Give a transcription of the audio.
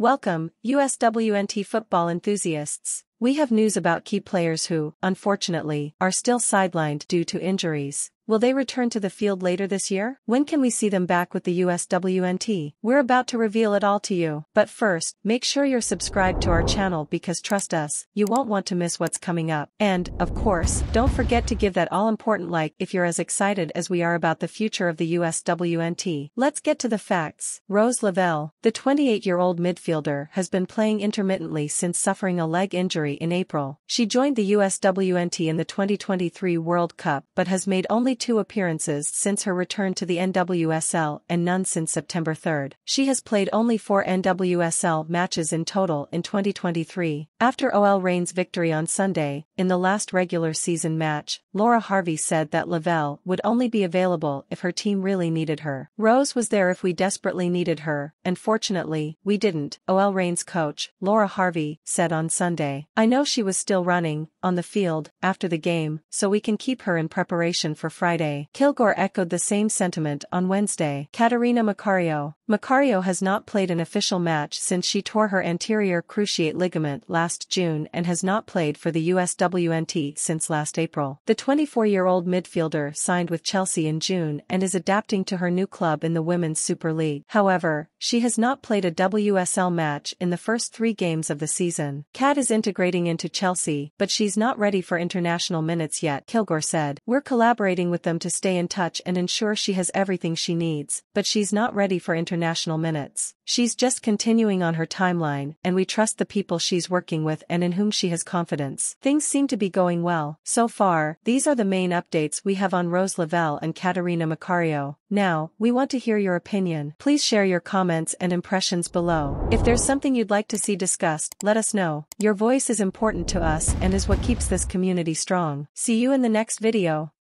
Welcome, USWNT football enthusiasts. We have news about key players who, unfortunately, are still sidelined due to injuries. Will they return to the field later this year? When can we see them back with the USWNT? We're about to reveal it all to you. But first, make sure you're subscribed to our channel because trust us, you won't want to miss what's coming up. And, of course, don't forget to give that all-important like if you're as excited as we are about the future of the USWNT. Let's get to the facts. Rose Lavelle, the 28-year-old midfielder has been playing intermittently since suffering a leg injury in April. She joined the USWNT in the 2023 World Cup but has made only two appearances since her return to the NWSL and none since September 3. She has played only four NWSL matches in total in 2023. After OL Reign's victory on Sunday, in the last regular season match, Laura Harvey said that Lavelle would only be available if her team really needed her. Rose was there if we desperately needed her, and fortunately, we didn't, OL Reign's coach, Laura Harvey, said on Sunday. I know she was still running, on the field, after the game, so we can keep her in preparation for Friday. Kilgore echoed the same sentiment on Wednesday. Catarina Macario. Macario has not played an official match since she tore her anterior cruciate ligament last June and has not played for the USWNT since last April. The 24-year-old midfielder signed with Chelsea in June and is adapting to her new club in the Women's Super League. However, she has not played a WSL match in the first three games of the season. Cat is integrating into Chelsea, but she's not ready for international minutes yet, Kilgore said. We're collaborating with them to stay in touch and ensure she has everything she needs, but she's not ready for international minutes. She's just continuing on her timeline, and we trust the people she's working with and in whom she has confidence. Things seem to be going well. So far, these are the main updates we have on Rose Lavelle and Catarina Macario. Now, we want to hear your opinion. Please share your comments and impressions below. If there's something you'd like to see discussed, let us know. Your voice is important to us and is what keeps this community strong. See you in the next video.